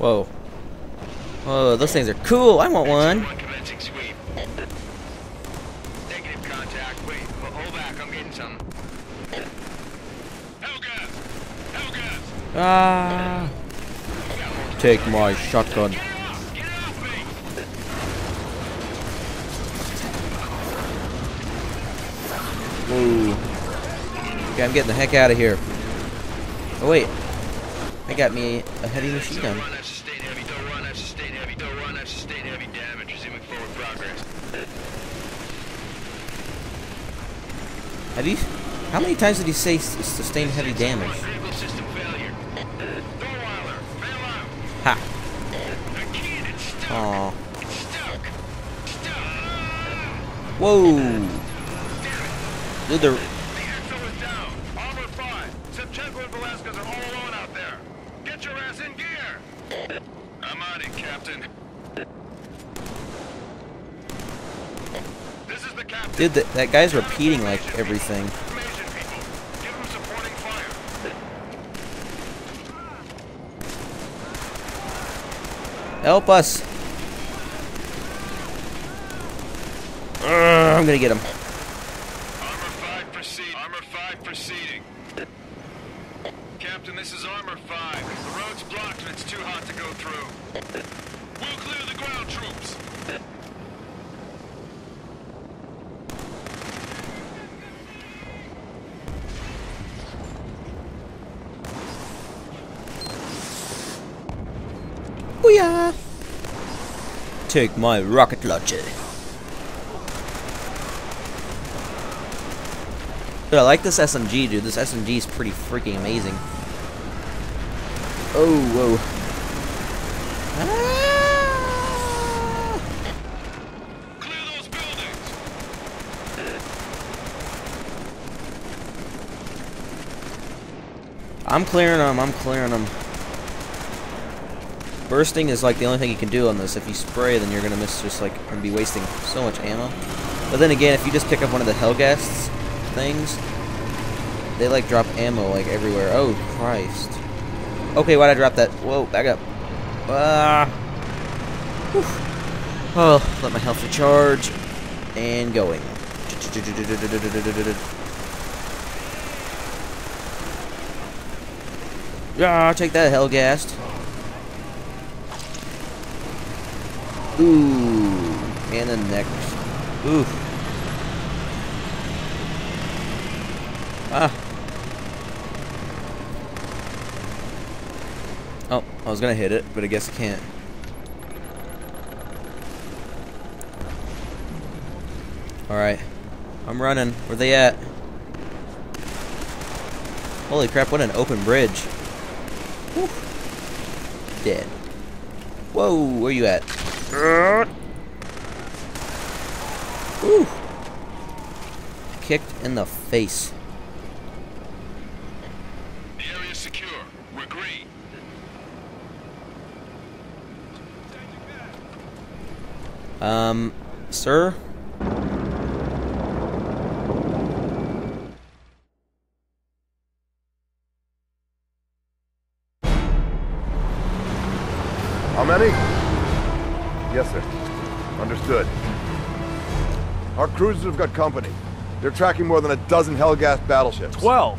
Whoa. Whoa, those things are cool. I want one. Commencing sweep. Negative contact. Wait, ho- hold back. I'm getting some. Helghast! Helghast! Ah. Take my shotgun. Get off! Get off me! Whoa. Okay, I'm getting the heck out of here. Oh wait. I got me a heavy machine gun. I've sustained heavy. Don't run, I've sustained heavy. Don't run, I've sustained heavy damage. Resuming forward progress. Have you? How many times did he say sustained heavy damage? Critical system failure. Thorweiler, fail out. Ha. I can't, it's stuck. Aw. It's stuck. Stuck. Whoa. Dude, the The Exo is down. Armor 5. Sevchenko and Velasquez are all alone out there. Get your ass in gear. I'm on it, Captain. This is the captain. dude, that, that guy's repeating like everything. Information, people. Give him supporting fire. Help us. Ugh, I'm gonna get him. Armor 5 proceed. Armor 5 proceeding. Captain, this is Armor 5. The road's blocked and it's too hot to go through. We'll clear the ground troops. Booyah! Take my rocket launcher. Dude, I like this SMG, dude. This SMG is pretty freaking amazing. Oh, whoa. Ah! Clear those buildings. I'm clearing them. I'm clearing them. Bursting is like the only thing you can do on this. If you spray, then you're gonna miss. Just like gonna be wasting so much ammo. But then again, if you just pick up one of the Helghasts things, they like drop ammo like everywhere. Oh Christ. Okay, why'd I drop that? Whoa, back up. Ah. Whew. Oh, let my health recharge. And going. Yeah, take that Helghast. Ooh, and the next. Ooh. Ah. Oh, I was gonna hit it, but I guess I can't. Alright. I'm running. Where they at? Holy crap, what an open bridge. Whew. Dead. Whoa, where you at? Ooh. Kicked in the face. The area's secure. We're green. Um, sir? How many? Yes, sir. Understood. Our cruisers have got company. They're tracking more than a dozen Helghast battleships. Twelve.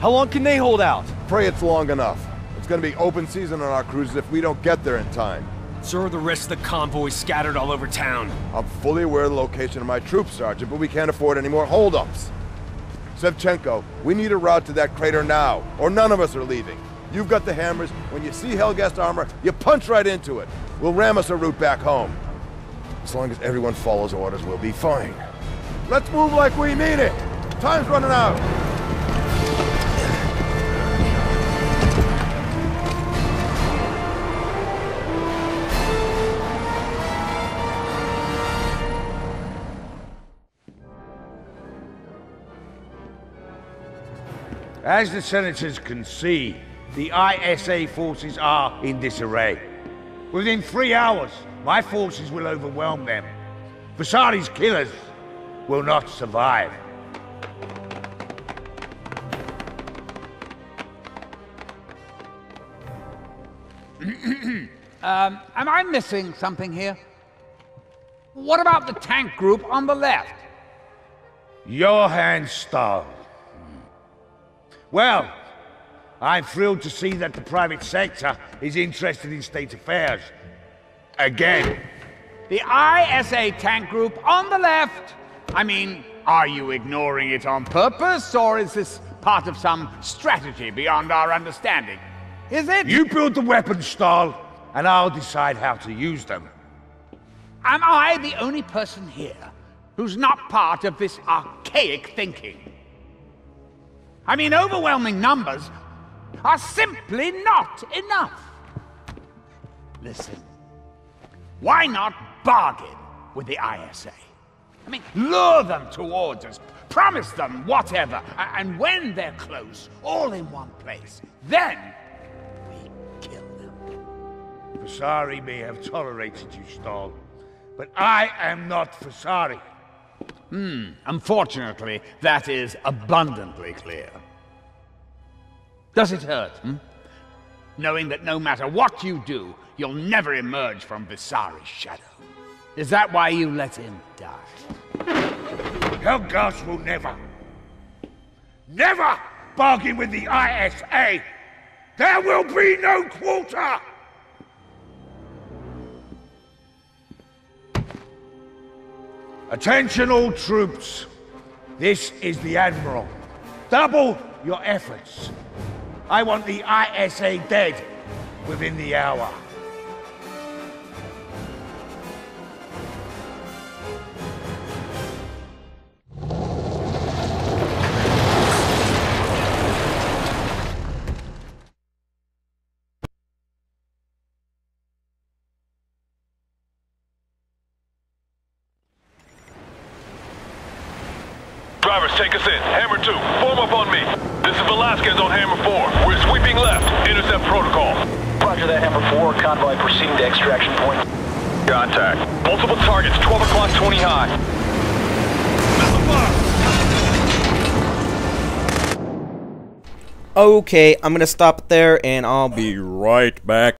How long can they hold out? Pray it's long enough. It's gonna be open season on our cruisers if we don't get there in time. So are the rest of the convoy scattered all over town. I'm fully aware of the location of my troops, Sergeant, but we can't afford any more holdups. Sevchenko, we need a route to that crater now, or none of us are leaving. You've got the hammers. When you see Helghast armor, you punch right into it. We'll ram us a route back home. As long as everyone follows orders, we'll be fine. Let's move like we mean it! Time's running out! As the senators can see, the ISA forces are in disarray. Within three hours, my forces will overwhelm them. Visari's killers will not survive. Um, am I missing something here? What about the tank group on the left? Jorhan Stahl. Well, I'm thrilled to see that the private sector is interested in state affairs. Again. The ISA tank group on the left. I mean, are you ignoring it on purpose, or is this part of some strategy beyond our understanding? Is it? You build the weapons, Stahl, and I'll decide how to use them. Am I the only person here who's not part of this archaic thinking? I mean, overwhelming numbers are simply not enough. Listen, why not bargain with the ISA? I mean, lure them towards us, promise them whatever, and when they're close, all in one place, then we kill them. Visari may have tolerated you, Stahl, but I am not Visari. Unfortunately, that is abundantly clear. Does it hurt, hmm? Knowing that no matter what you do, you'll never emerge from Visari's shadow. Is that why you let him die? Helghast will never, never bargain with the ISA. There will be no quarter. Attention all troops. This is the Admiral. Double your efforts. I want the ISA dead within the hour. Drivers, take us in. Hammer 2, form up on me. This is Velasquez on Hammer 4. We're sweeping left. Intercept protocol. Roger that, Hammer 4. Convoy proceeding to extraction point. Contact. Multiple targets, 12 o'clock, 20 high. Okay, I'm gonna stop there, and I'll be right back.